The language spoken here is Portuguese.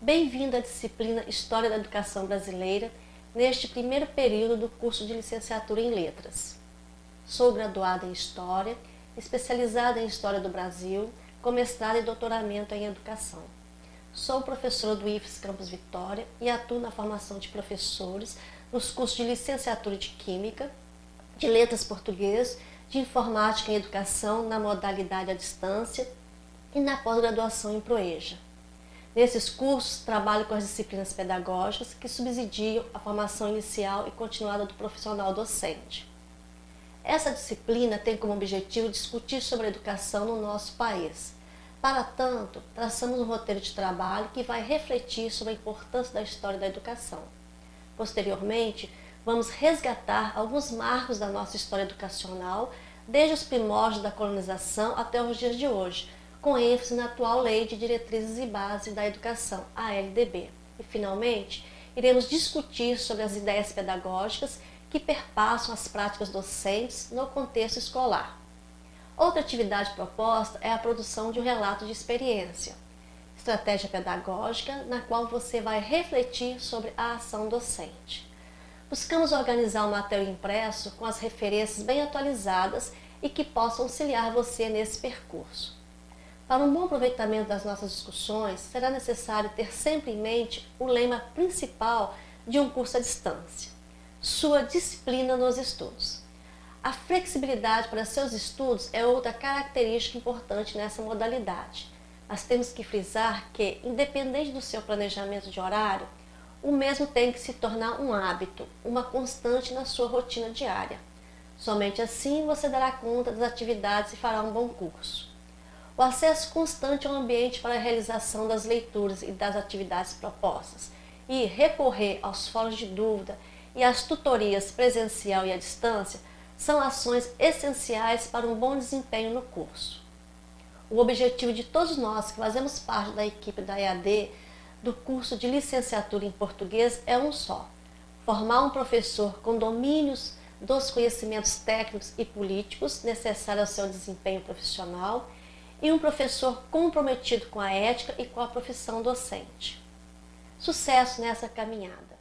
Bem-vindo à disciplina História da Educação Brasileira, neste primeiro período do curso de licenciatura em Letras. Sou graduada em História, especializada em História do Brasil, com mestrado e doutoramento em Educação. Sou professora do IFES Campus Vitória e atuo na formação de professores nos cursos de licenciatura de Química, de Letras Português, de Informática em Educação na modalidade à distância e na pós-graduação em Proeja. Nesses cursos, trabalho com as disciplinas pedagógicas que subsidiam a formação inicial e continuada do profissional docente. Essa disciplina tem como objetivo discutir sobre a educação no nosso país. Para tanto, traçamos um roteiro de trabalho que vai refletir sobre a importância da história da educação. Posteriormente, vamos resgatar alguns marcos da nossa história educacional, desde os primórdios da colonização até os dias de hoje, com ênfase na atual Lei de Diretrizes e Bases da Educação, a LDB. E, finalmente, iremos discutir sobre as ideias pedagógicas que perpassam as práticas docentes no contexto escolar. Outra atividade proposta é a produção de um relato de experiência, estratégia pedagógica na qual você vai refletir sobre a ação docente. Buscamos organizar um material impresso com as referências bem atualizadas e que possam auxiliar você nesse percurso. Para um bom aproveitamento das nossas discussões, será necessário ter sempre em mente o lema principal de um curso à distância: sua disciplina nos estudos. A flexibilidade para seus estudos é outra característica importante nessa modalidade. Mas temos que frisar que, independente do seu planejamento de horário, o mesmo tem que se tornar um hábito, uma constante na sua rotina diária. Somente assim você dará conta das atividades e fará um bom curso o acesso constante ao ambiente para a realização das leituras e das atividades propostas, e recorrer aos fóruns de dúvida e às tutorias presencial e à distância são ações essenciais para um bom desempenho no curso. O objetivo de todos nós que fazemos parte da equipe da EAD do curso de licenciatura em português é um só: formar um professor com domínios dos conhecimentos técnicos e políticos necessários ao seu desempenho profissional e um professor comprometido com a ética e com a profissão docente. Sucesso nessa caminhada!